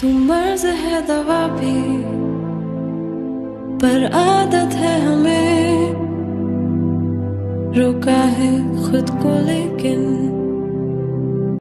तू मर्ज है दवा भी पर आदत है हमें। रोका है खुद को लेकिन